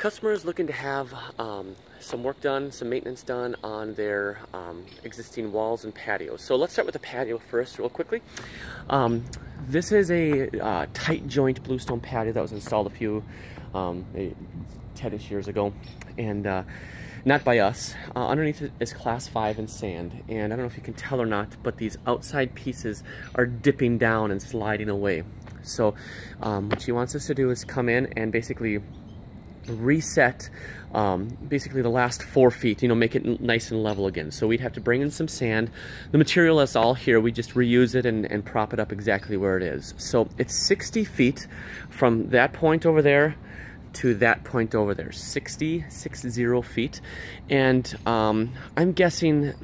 customer is looking to have um, some work done, some maintenance done on their um, existing walls and patios. So let's start with the patio first real quickly. Um, this is a uh, tight joint bluestone patio that was installed a few, um, 10-ish years ago. And uh, not by us. Uh, underneath it is class 5 in sand, and I don't know if you can tell or not, but these outside pieces are dipping down and sliding away. So um, what she wants us to do is come in and basically reset um, basically the last four feet, you know, make it nice and level again. So we'd have to bring in some sand. The material is all here. We just reuse it and, and prop it up exactly where it is. So it's 60 feet from that point over there to that point over there, 60, 60 feet. And um, I'm guessing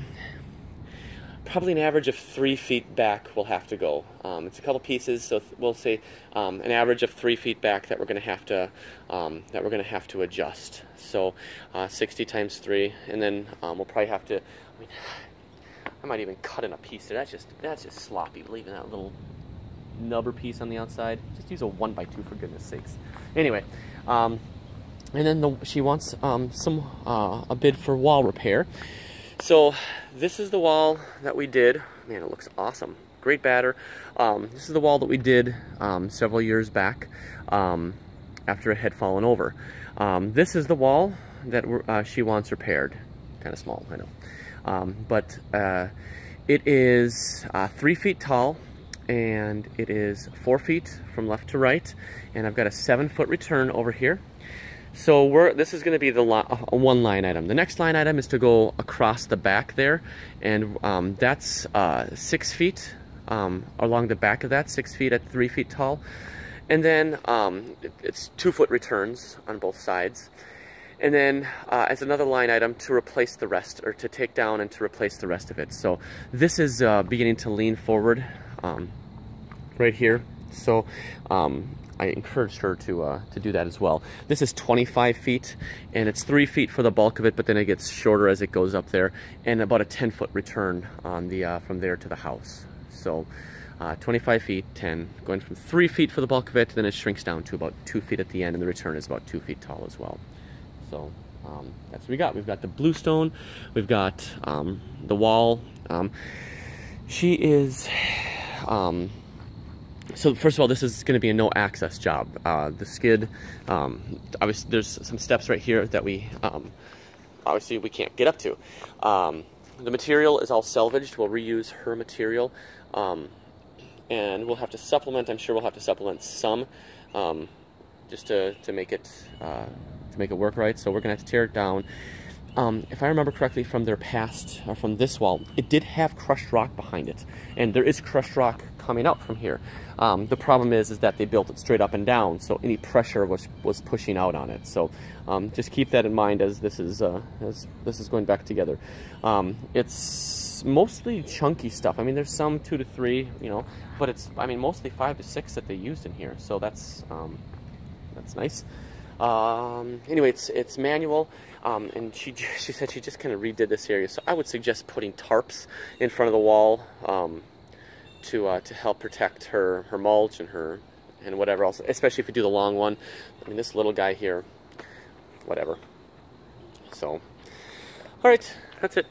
probably an average of three feet back we'll have to go. Um, it's a couple pieces, so we'll say um, an average of three feet back that we're going to have to um, that we're going to have to adjust. So uh, 60 times three, and then um, we'll probably have to. I mean, I might even cut in a piece there. That's just that's just sloppy, leaving that little nubber piece on the outside. Just use a one by two for goodness sakes. Anyway, um, and then the, she wants um, some uh, a bid for wall repair. So this is the wall that we did. Man, it looks awesome. Great batter. Um, this is the wall that we did um, several years back um, after it had fallen over. Um, this is the wall that uh, she wants repaired. Kind of small, I know. Um, but uh, it is uh, three feet tall and it is four feet from left to right and I've got a seven foot return over here so we're this is going to be the li uh, one line item. The next line item is to go across the back there and um, that's uh, six feet um, along the back of that six feet at three feet tall. And then um, it, it's two foot returns on both sides. And then uh, as another line item to replace the rest or to take down and to replace the rest of it. So this is uh, beginning to lean forward um, right here. So um, I encouraged her to uh, to do that as well. This is 25 feet, and it's three feet for the bulk of it, but then it gets shorter as it goes up there, and about a 10 foot return on the uh, from there to the house. So. Uh, 25 feet, 10, going from 3 feet for the bulk of it, then it shrinks down to about 2 feet at the end, and the return is about 2 feet tall as well. So um, that's what we got. We've got the bluestone, we've got um, the wall. Um, she is um, so first of all, this is going to be a no access job. Uh, the skid, um, obviously there's some steps right here that we, um, obviously we can't get up to. Um, the material is all salvaged. We'll reuse her material. Um, and we'll have to supplement, I'm sure we'll have to supplement some um, just to, to make it uh, to make it work right. So we're going to have to tear it down. Um, if I remember correctly from their past, or from this wall, it did have crushed rock behind it. And there is crushed rock coming up from here. Um, the problem is, is that they built it straight up and down, so any pressure was, was pushing out on it. So um, just keep that in mind as this is, uh, as this is going back together. Um, it's mostly chunky stuff. I mean, there's some two to three, you know, but it's, I mean, mostly five to six that they used in here. So that's, um, that's nice. Um, anyway, it's, it's manual. Um, and she, she said she just kind of redid this area. So I would suggest putting tarps in front of the wall um, to, uh, to help protect her, her mulch and her and whatever else, especially if you do the long one. I mean, this little guy here, whatever. So, all right, that's it.